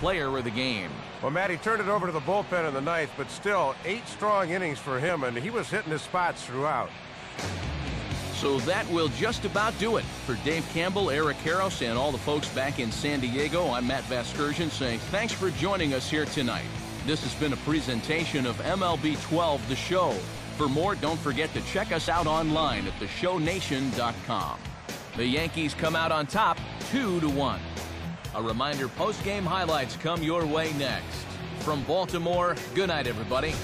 player of the game. Well, Matt, he turned it over to the bullpen in the ninth, but still, eight strong innings for him, and he was hitting his spots throughout. So that will just about do it. For Dave Campbell, Eric Karros, and all the folks back in San Diego, I'm Matt Vasgersian saying thanks for joining us here tonight. This has been a presentation of MLB 12 The Show. For more, don't forget to check us out online at theshownation.com. The Yankees come out on top 2 to 1. A reminder post-game highlights come your way next. From Baltimore, good night everybody.